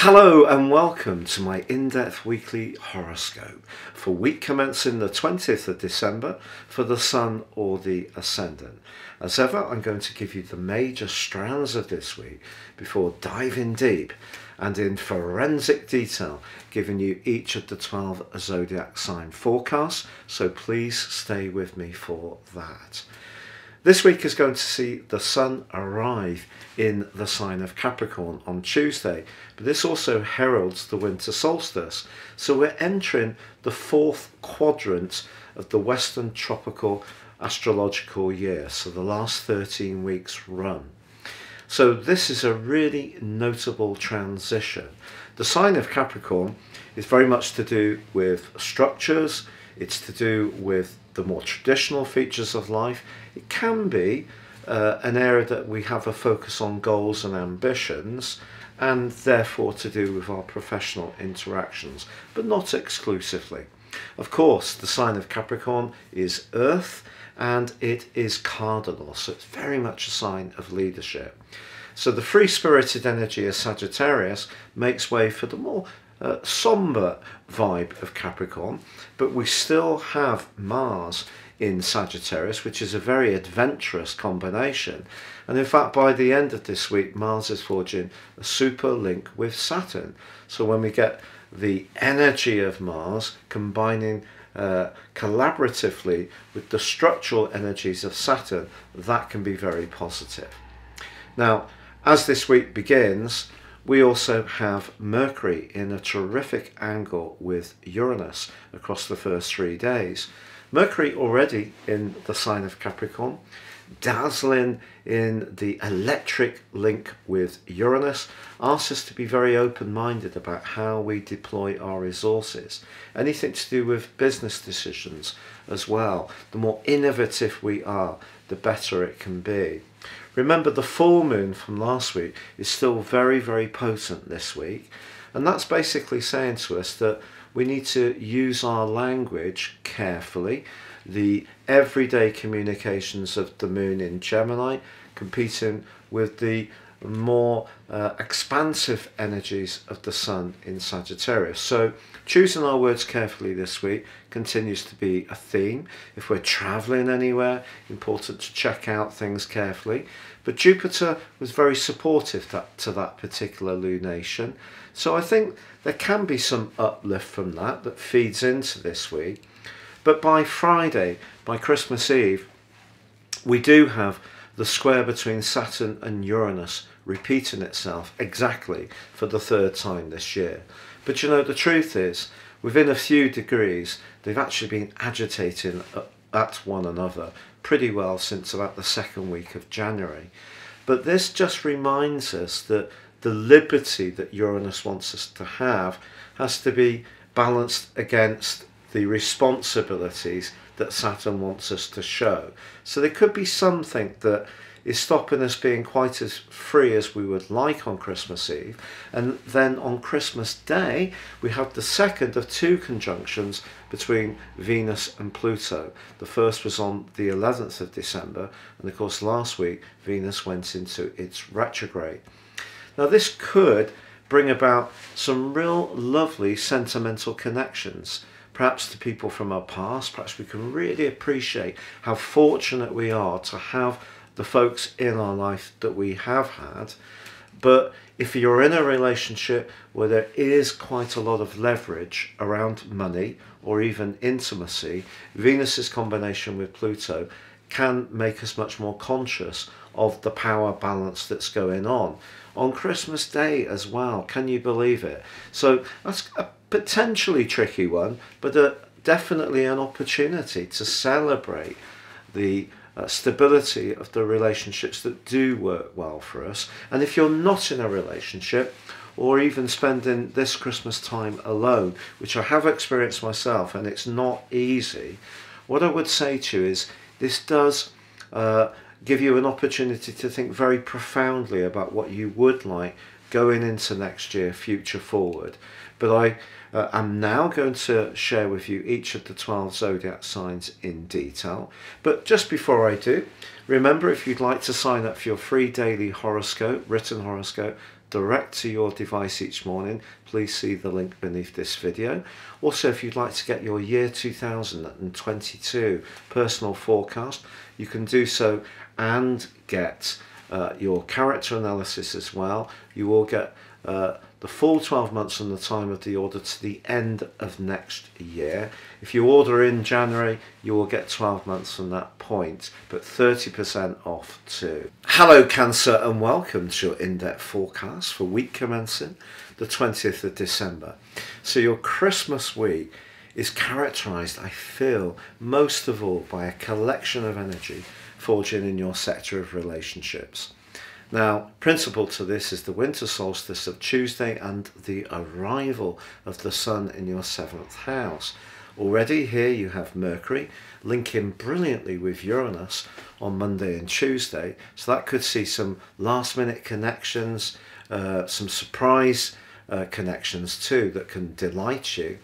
Hello and welcome to my in-depth weekly horoscope for week commencing the 20th of December for the Sun or the Ascendant. As ever, I'm going to give you the major strands of this week before diving deep and in forensic detail giving you each of the 12 zodiac sign forecasts, so please stay with me for that. This week is going to see the Sun arrive in the sign of Capricorn on Tuesday, but this also heralds the winter solstice. So we're entering the fourth quadrant of the Western tropical astrological year, so the last 13 weeks run. So this is a really notable transition. The sign of Capricorn is very much to do with structures, it's to do with the more traditional features of life. It can be uh, an area that we have a focus on goals and ambitions and therefore to do with our professional interactions, but not exclusively. Of course, the sign of Capricorn is Earth and it is cardinal, so it's very much a sign of leadership. So the free spirited energy of Sagittarius makes way for the more uh, somber vibe of Capricorn, but we still have Mars in Sagittarius, which is a very adventurous combination. And in fact, by the end of this week, Mars is forging a super link with Saturn. So when we get the energy of Mars combining uh, collaboratively with the structural energies of Saturn, that can be very positive. Now, as this week begins, we also have Mercury in a terrific angle with Uranus across the first three days. Mercury already in the sign of Capricorn, dazzling in the electric link with Uranus, asks us to be very open minded about how we deploy our resources. Anything to do with business decisions as well. The more innovative we are, the better it can be. Remember, the full moon from last week is still very, very potent this week. And that's basically saying to us that we need to use our language carefully. The everyday communications of the moon in Gemini competing with the more uh, expansive energies of the sun in Sagittarius. So choosing our words carefully this week continues to be a theme. If we're traveling anywhere, important to check out things carefully. But Jupiter was very supportive that, to that particular lunation. So I think there can be some uplift from that that feeds into this week. But by Friday, by Christmas Eve, we do have the square between Saturn and Uranus repeating itself exactly for the third time this year. But you know, the truth is, within a few degrees, they've actually been agitating at one another pretty well since about the second week of January. But this just reminds us that the liberty that Uranus wants us to have has to be balanced against the responsibilities that Saturn wants us to show. So there could be something that is stopping us being quite as free as we would like on Christmas Eve. And then on Christmas Day, we have the second of two conjunctions between Venus and Pluto. The first was on the 11th of December, and of course, last week, Venus went into its retrograde. Now, this could bring about some real lovely sentimental connections perhaps to people from our past. Perhaps we can really appreciate how fortunate we are to have the folks in our life that we have had. But if you're in a relationship where there is quite a lot of leverage around money or even intimacy, Venus's combination with Pluto can make us much more conscious of the power balance that's going on. On Christmas Day as well, can you believe it? So that's a potentially tricky one, but a, definitely an opportunity to celebrate the uh, stability of the relationships that do work well for us. And if you're not in a relationship, or even spending this Christmas time alone, which I have experienced myself, and it's not easy, what I would say to you is this does uh, give you an opportunity to think very profoundly about what you would like going into next year, future forward. But I uh, am now going to share with you each of the 12 zodiac signs in detail. But just before I do, remember if you'd like to sign up for your free daily horoscope, written horoscope, direct to your device each morning, please see the link beneath this video. Also, if you'd like to get your year 2022 personal forecast, you can do so and get uh, your character analysis as well. You will get uh, the full 12 months from the time of the order to the end of next year. If you order in January, you will get 12 months from that point, but 30% off too. Hello, Cancer, and welcome to your in depth forecast for week commencing the 20th of December. So, your Christmas week is characterized, I feel, most of all by a collection of energy forging in your sector of relationships. Now, principal to this is the winter solstice of Tuesday and the arrival of the sun in your seventh house. Already here you have Mercury linking brilliantly with Uranus on Monday and Tuesday, so that could see some last minute connections, uh, some surprise uh, connections too that can delight you.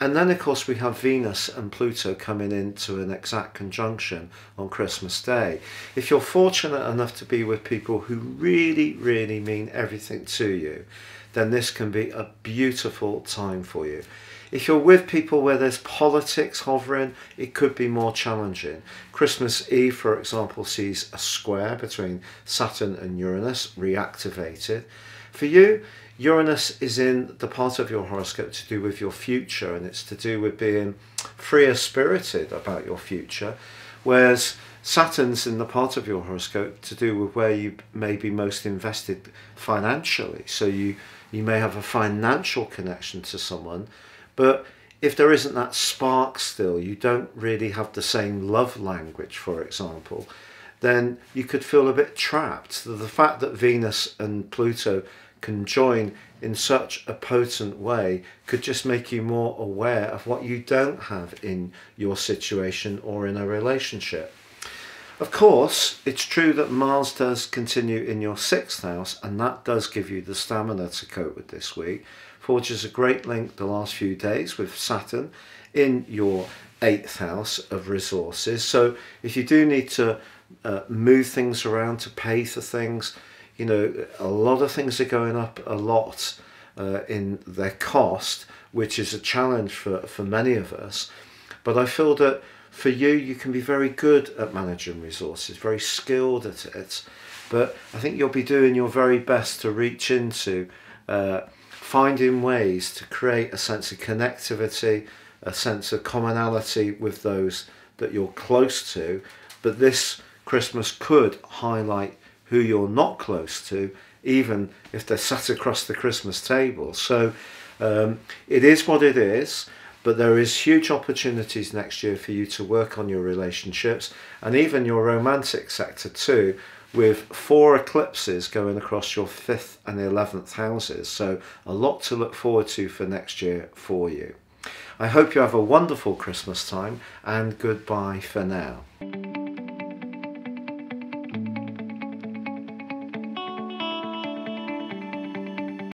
And then, of course, we have Venus and Pluto coming into an exact conjunction on Christmas Day. If you're fortunate enough to be with people who really, really mean everything to you, then this can be a beautiful time for you. If you're with people where there's politics hovering, it could be more challenging. Christmas Eve, for example, sees a square between Saturn and Uranus reactivated. For you, Uranus is in the part of your horoscope to do with your future and it's to do with being freer spirited about your future, whereas Saturn's in the part of your horoscope to do with where you may be most invested financially. So you, you may have a financial connection to someone, but if there isn't that spark still, you don't really have the same love language, for example, then you could feel a bit trapped. The fact that Venus and Pluto can join in such a potent way could just make you more aware of what you don't have in your situation or in a relationship. Of course, it's true that Mars does continue in your sixth house, and that does give you the stamina to cope with this week. Forges a great link the last few days with Saturn in your eighth house of resources. So, if you do need to uh, move things around to pay for things, you know, a lot of things are going up a lot uh, in their cost, which is a challenge for, for many of us. But I feel that for you, you can be very good at managing resources, very skilled at it. But I think you'll be doing your very best to reach into uh, finding ways to create a sense of connectivity, a sense of commonality with those that you're close to. But this Christmas could highlight who you're not close to, even if they're sat across the Christmas table. So um, it is what it is, but there is huge opportunities next year for you to work on your relationships and even your romantic sector too, with four eclipses going across your fifth and eleventh houses. So a lot to look forward to for next year for you. I hope you have a wonderful Christmas time and goodbye for now.